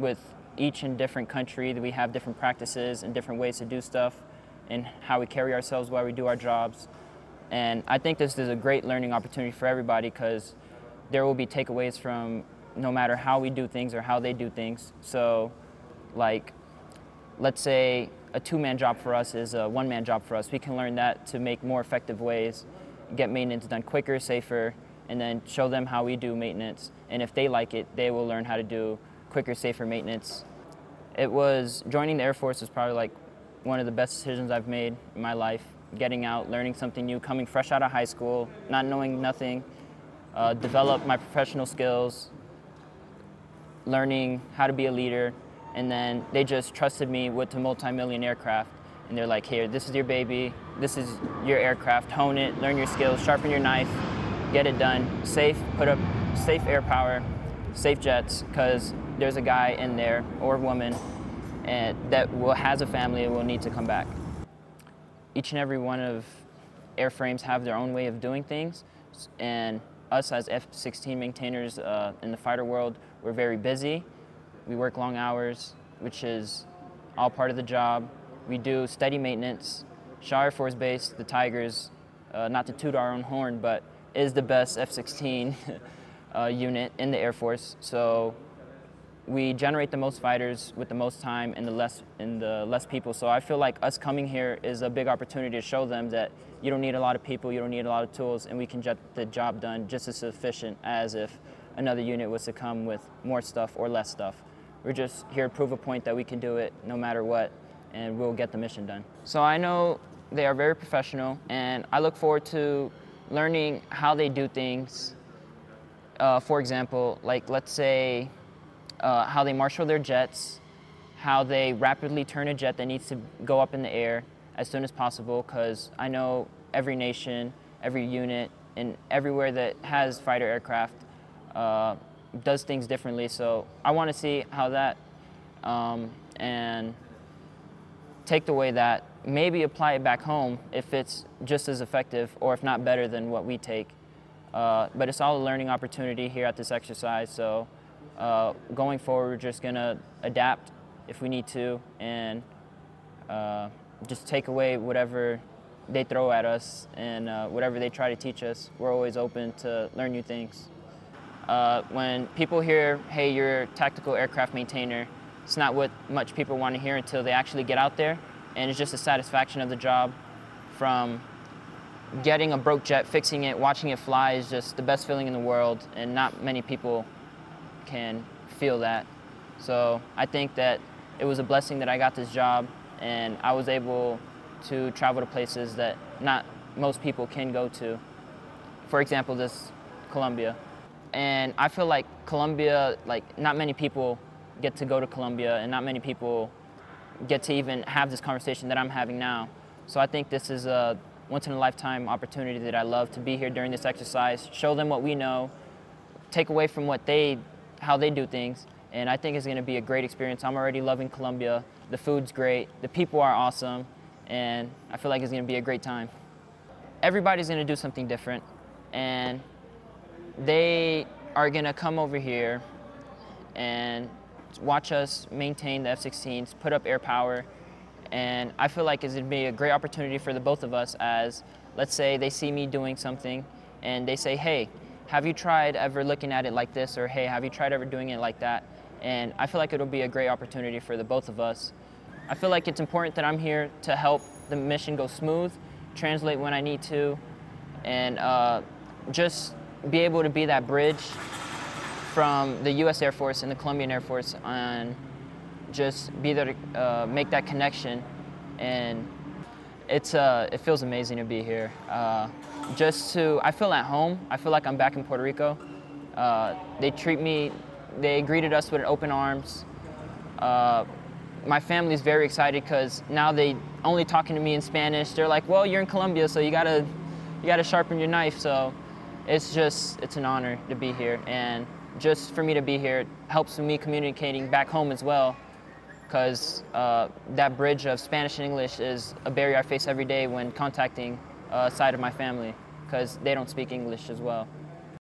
with each and different country that we have different practices and different ways to do stuff and how we carry ourselves while we do our jobs. And I think this is a great learning opportunity for everybody because there will be takeaways from no matter how we do things or how they do things. So, like, let's say a two-man job for us is a one-man job for us. We can learn that to make more effective ways, get maintenance done quicker, safer, and then show them how we do maintenance. And if they like it, they will learn how to do quicker, safer maintenance. It was joining the Air Force was probably like one of the best decisions I've made in my life. Getting out, learning something new, coming fresh out of high school, not knowing nothing, uh, develop my professional skills, learning how to be a leader, and then they just trusted me with the multi-million aircraft. And they're like, here, this is your baby, this is your aircraft, hone it, learn your skills, sharpen your knife, get it done, safe, put up safe air power, safe jets, because there's a guy in there or woman and that will, has a family and will need to come back. Each and every one of airframes have their own way of doing things, and us as F-16 maintainers uh, in the fighter world, we're very busy. We work long hours, which is all part of the job. We do steady maintenance. Shaw Air Force Base, the Tigers, uh, not to toot our own horn, but is the best F-16 uh, unit in the Air Force. So we generate the most fighters with the most time and the less and the less people. So I feel like us coming here is a big opportunity to show them that you don't need a lot of people, you don't need a lot of tools, and we can get the job done just as efficient as if another unit was to come with more stuff or less stuff. We're just here to prove a point that we can do it no matter what, and we'll get the mission done. So I know they are very professional, and I look forward to learning how they do things. Uh, for example, like let's say uh, how they marshal their jets, how they rapidly turn a jet that needs to go up in the air as soon as possible, because I know every nation, every unit, and everywhere that has fighter aircraft uh, does things differently. So I want to see how that um, and take the way that maybe apply it back home if it's just as effective or if not better than what we take. Uh, but it's all a learning opportunity here at this exercise. So uh, going forward, we're just going to adapt if we need to and uh, just take away whatever they throw at us and uh, whatever they try to teach us. We're always open to learn new things. Uh, when people hear, hey, you're a tactical aircraft maintainer, it's not what much people want to hear until they actually get out there. And it's just a satisfaction of the job from getting a broke jet, fixing it, watching it fly is just the best feeling in the world. And not many people can feel that. So I think that it was a blessing that I got this job and I was able to travel to places that not most people can go to. For example, this Colombia. And I feel like Colombia, like not many people get to go to Colombia and not many people get to even have this conversation that I'm having now. So I think this is a once in a lifetime opportunity that I love to be here during this exercise, show them what we know, take away from what they how they do things. And I think it's going to be a great experience. I'm already loving Colombia. The food's great. The people are awesome. And I feel like it's going to be a great time. Everybody's going to do something different. And they are going to come over here and watch us maintain the F-16s, put up air power. And I feel like it's going to be a great opportunity for the both of us as, let's say they see me doing something and they say, hey, have you tried ever looking at it like this or hey have you tried ever doing it like that? And i feel like it'll be a great opportunity for the both of us. I feel like it's important that i'm here to help the mission go smooth translate when i need to and uh, just be able to be that bridge from the u.s air force and the colombian air force and just be there to uh, make that connection. And it's uh, it feels amazing to be here. Just to, I feel at home. I feel like I'm back in Puerto Rico. Uh, they treat me, they greeted us with open arms. Uh, my family's very excited because now they only talking to me in Spanish. They're like, well, you're in Colombia, so you gotta, you gotta sharpen your knife. So it's just, it's an honor to be here. And just for me to be here helps me communicating back home as well because uh, that bridge of Spanish and English is a barrier I face every day when contacting uh, side of my family because they don't speak English as well.